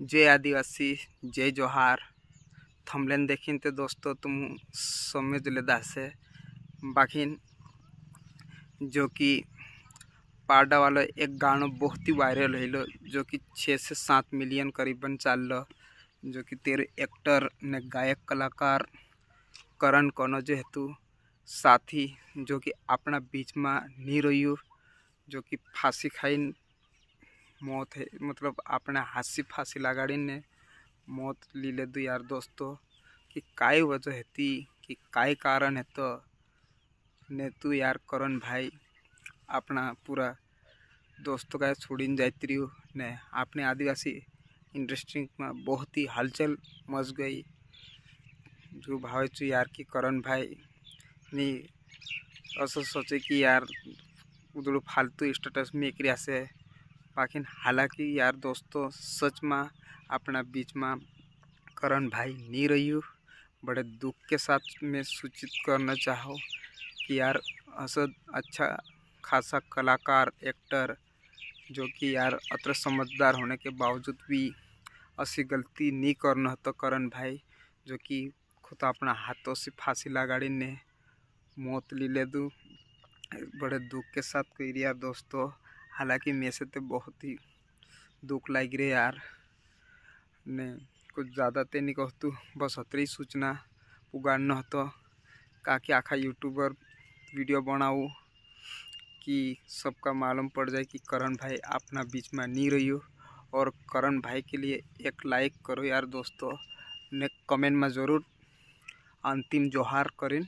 जय आदिवासी, जय जोहार। थमलेन देखिन तो दोस्तों, तुम समझ ले दासे बाकिन, जो कि पारडा वाला एक गाना बहुत ही वायरल है जो कि छः से सात मिलियन करीबन चाल लो जो कि तेरे एक्टर ने गायक कलाकार करण कौन जो हेतु, साथी, जो कि अपना बीच में नहीं रही जो कि फांसी खाई मौत है मतलब अपने हासी फांसी लगाड़ी ने, मौत ली ले दो यार दोस्तों। कि काय वजह हेती कि काय कारण है तो? ने तू यार करण भाई अपना पूरा दोस्तों का छोड़ी जाती ने अपने आदिवासी इंडस्ट्री में बहुत ही हलचल मच गई। जो भावे चु यार कि करण भाई नहीं ऐसा सोचे कि यार उधर फालतू स्टेटस में एक बाकी हालाँकि यार दोस्तों, सच में अपना बीच में करण भाई नहीं रही बड़े दुख के साथ मैं सूचित करना चाहो कि यार असद अच्छा खासा कलाकार, एक्टर, जो कि यार अत्र समझदार होने के बावजूद भी ऐसी गलती नहीं करना तो करण भाई, जो कि खुद अपना हाथों से फांसी लगाड़ी ने मौत ली ले दू। बड़े दुख के साथ कह यार दोस्तों हालाँकि से तो बहुत ही दुख लग रहे यार। ने कुछ ज़्यादा ते नहीं कहतु बस अतरी सूचना पुगाड़ना तो का कि आखा यूट्यूबर वीडियो बनाऊ कि सबका मालूम पड़ जाए कि करण भाई अपना बीच में नहीं रही हो और करण भाई के लिए एक लाइक करो यार दोस्तों, ने कमेंट में ज़रूर अंतिम जोहार करें।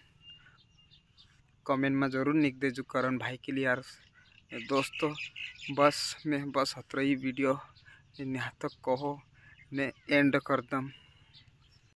कमेंट में ज़रूर लिख दे जो करण भाई के लिए यार। दोस्तों बस मैं बस हतरा वीडियो यहाँ तक कहो ने एंड कर दम।